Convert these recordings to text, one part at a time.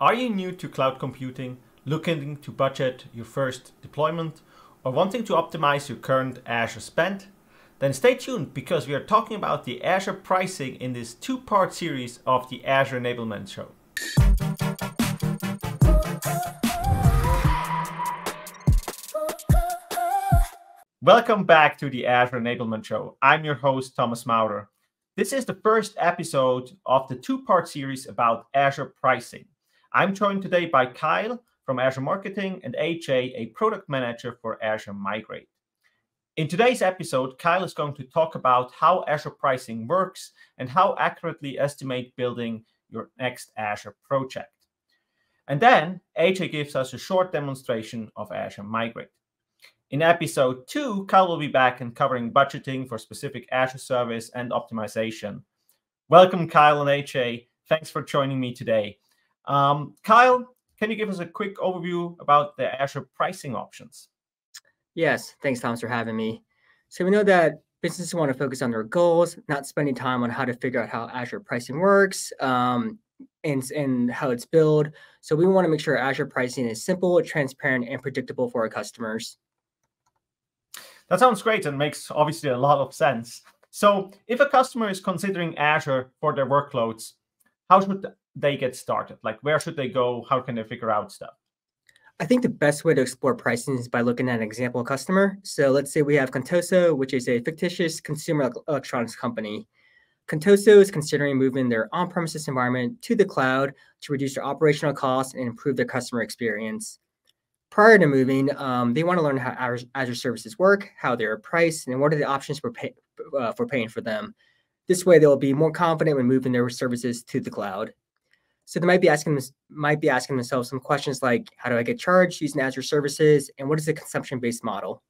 Are you new to cloud computing, looking to budget your first deployment, or wanting to optimize your current Azure spend? Then stay tuned because we are talking about the Azure pricing in this two part series of the Azure Enablement Show. Welcome back to the Azure Enablement Show. I'm your host, Thomas Maurer. This is the first episode of the two part series about Azure pricing. I'm joined today by Kyle from Azure Marketing and AJ, a product manager for Azure Migrate. In today's episode, Kyle is going to talk about how Azure pricing works and how accurately estimate building your next Azure project. And then AJ gives us a short demonstration of Azure Migrate. In episode two, Kyle will be back and covering budgeting for specific Azure service and optimization. Welcome, Kyle and AJ. Thanks for joining me today. Um, Kyle, can you give us a quick overview about the Azure pricing options? Yes, thanks, Thomas, for having me. So we know that businesses want to focus on their goals, not spending time on how to figure out how Azure pricing works um, and, and how it's built. So we want to make sure Azure pricing is simple, transparent, and predictable for our customers. That sounds great and makes obviously a lot of sense. So if a customer is considering Azure for their workloads, how should they get started? Like, where should they go? How can they figure out stuff? I think the best way to explore pricing is by looking at an example customer. So let's say we have Contoso, which is a fictitious consumer electronics company. Contoso is considering moving their on-premises environment to the cloud to reduce their operational costs and improve their customer experience. Prior to moving, um, they want to learn how Azure, services work, how they're priced, and what are the options for, pay, uh, for paying for them. This way, they'll be more confident when moving their services to the cloud. So they might be asking might be asking themselves some questions like, how do I get charged using Azure services, and what is the consumption-based model?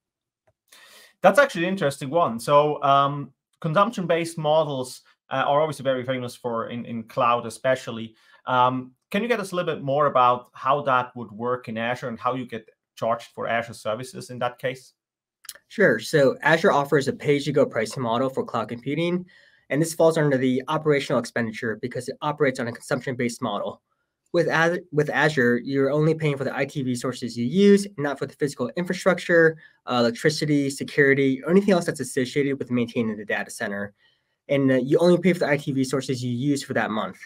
That's actually an interesting one. So um, consumption-based models uh, are obviously very famous for in, in cloud, especially. Um, can you get us a little bit more about how that would work in Azure and how you get charged for Azure services in that case? Sure. So Azure offers a pay-as-you-go pricing model for cloud computing. And this falls under the operational expenditure because it operates on a consumption-based model. With, Az- with Azure, you're only paying for the IT resources you use, not for the physical infrastructure, uh, electricity, security, or anything else that's associated with maintaining the data center. And uh, you only pay for the IT resources you use for that month.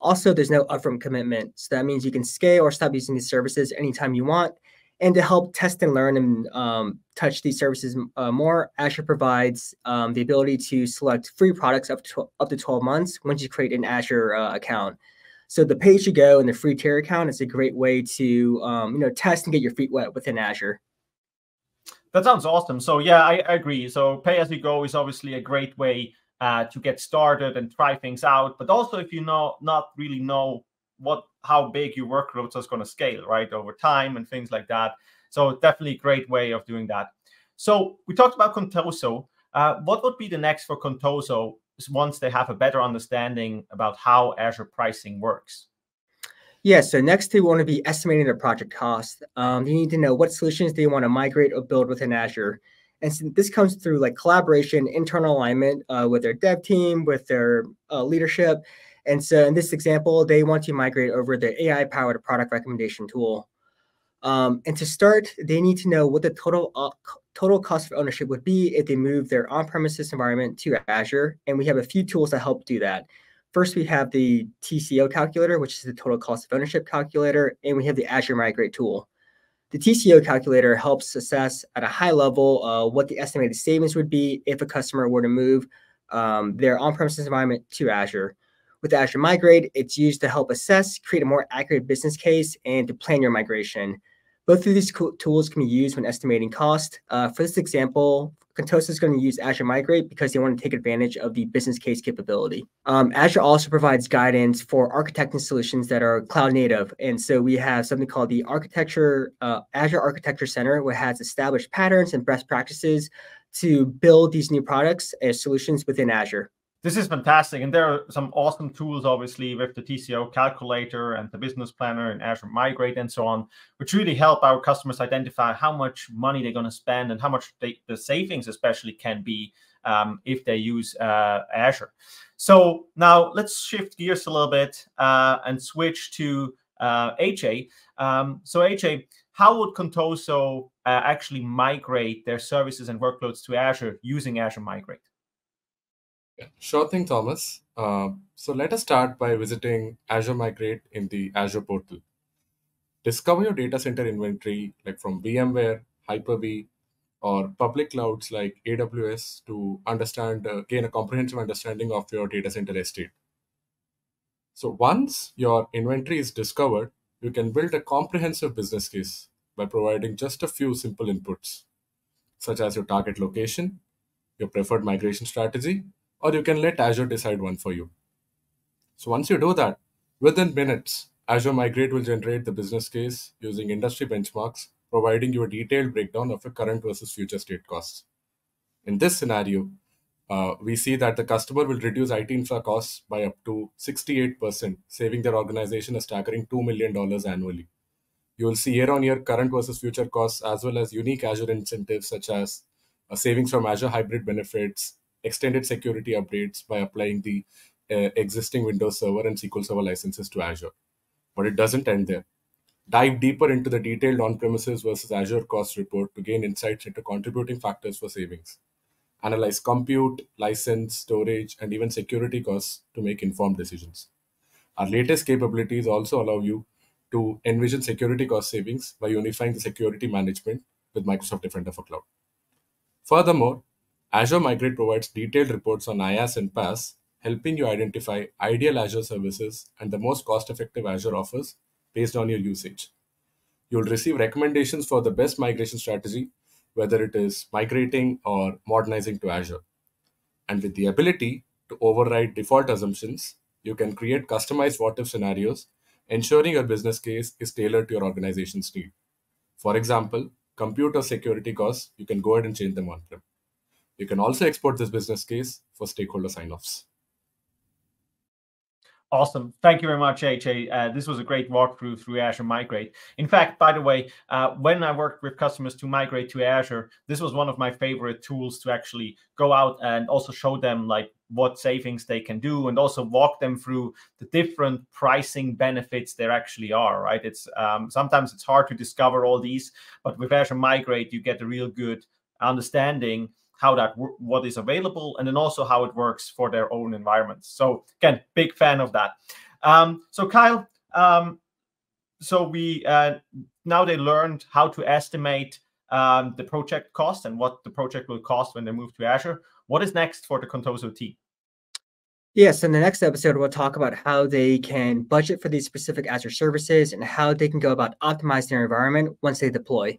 Also, there's no upfront commitment. So that means you can scale or stop using these services anytime you want, and to help test and learn and um, touch these services uh, more, Azure provides um, the ability to select free products up to up to 12 months once you create an Azure uh, account. So the pay as you go and the free tier account is a great way to um, you know test and get your feet wet within Azure. That sounds awesome. So yeah, I, I agree. So pay as you go is obviously a great way uh, to get started and try things out. But also, if you know not really know what how big your workloads is going to scale right over time and things like that so definitely a great way of doing that so we talked about contoso uh, what would be the next for contoso once they have a better understanding about how azure pricing works yeah, so next they want to be estimating their project cost. Um, they need to know what solutions they want to migrate or build within Azure. And so this comes through like collaboration, internal alignment uh, with their dev team, with their uh, leadership, and so in this example, they want to migrate over their AI powered product recommendation tool. Um, and to start, they need to know what the total uh, total cost of ownership would be if they move their on-premises environment to Azure. And we have a few tools that help do that. First, we have the TCO calculator, which is the total cost of ownership calculator, and we have the Azure Migrate tool. The TCO calculator helps assess at a high level uh, what the estimated savings would be if a customer were to move um, their on-premises environment to Azure. With Azure Migrate, it's used to help assess, create a more accurate business case, and to plan your migration. Both of these tools can be used when estimating cost. Uh, for this example, Contoso is going to use Azure Migrate because they want to take advantage of the business case capability. Um, Azure also provides guidance for architecting solutions that are cloud native. And so we have something called the Architecture uh, Azure Architecture Center, which has established patterns and best practices to build these new products as solutions within Azure this is fantastic. And there are some awesome tools, obviously, with the TCO calculator and the business planner and Azure Migrate and so on, which really help our customers identify how much money they're going to spend and how much they, the savings, especially, can be um, if they use uh, Azure. So now let's shift gears a little bit uh, and switch to uh, AJ. Um, so AJ, how would Contoso uh, actually migrate their services and workloads to Azure using Azure Migrate? Sure thing, Thomas. Uh, so let us start by visiting Azure Migrate in the Azure portal. Discover your data center inventory like from VMware, Hyper-V, or public clouds like AWS to understand, uh, gain a comprehensive understanding of your data center estate. So once your inventory is discovered, you can build a comprehensive business case by providing just a few simple inputs, such as your target location, your preferred migration strategy, or you can let Azure decide one for you. So once you do that, within minutes, Azure Migrate will generate the business case using industry benchmarks, providing you a detailed breakdown of your current versus future state costs. In this scenario, uh, we see that the customer will reduce IT infra costs by up to 68%, saving their organization a staggering $2 million annually. You will see year on year current versus future costs, as well as unique Azure incentives such as uh, savings from Azure hybrid benefits, extended security updates by applying the uh, existing Windows Server and SQL Server licenses to Azure. But it doesn't end there. Dive deeper into the detailed on premises versus Azure cost report to gain insights into contributing factors for savings analyze compute, license, storage, and even security costs to make informed decisions. Our latest capabilities also allow you to envision security cost savings by unifying the security management with Microsoft Defender for Cloud. Furthermore, Azure Migrate provides detailed reports on IaaS and PaaS, helping you identify ideal Azure services and the most cost effective Azure offers based on your usage. You'll receive recommendations for the best migration strategy whether it is migrating or modernizing to Azure. And with the ability to override default assumptions, you can create customized what if scenarios, ensuring your business case is tailored to your organization's need. For example, compute or security costs, you can go ahead and change them on prem. You can also export this business case for stakeholder sign offs. Awesome. Thank you very much, AJ. Uh, this was a great walkthrough through Azure Migrate. In fact, by the way, uh, when I worked with customers to migrate to Azure, this was one of my favorite tools to actually go out and also show them like what savings they can do and also walk them through the different pricing benefits there actually are, right? It's um, sometimes it's hard to discover all these, but with Azure Migrate, you get a real good understanding how that what is available, and then also how it works for their own environments. So again, big fan of that. Um, so Kyle, um, so we uh, now they learned how to estimate um, the project cost and what the project will cost when they move to Azure. What is next for the Contoso team? Yes, in the next episode, we'll talk about how they can budget for these specific Azure services and how they can go about optimizing their environment once they deploy.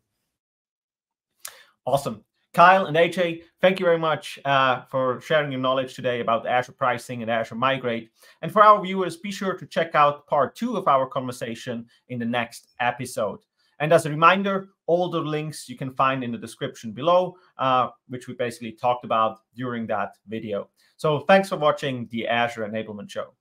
Awesome. Kyle and AJ, thank you very much uh, for sharing your knowledge today about Azure pricing and Azure Migrate. And for our viewers, be sure to check out part two of our conversation in the next episode. And as a reminder, all the links you can find in the description below, uh, which we basically talked about during that video. So thanks for watching the Azure Enablement Show.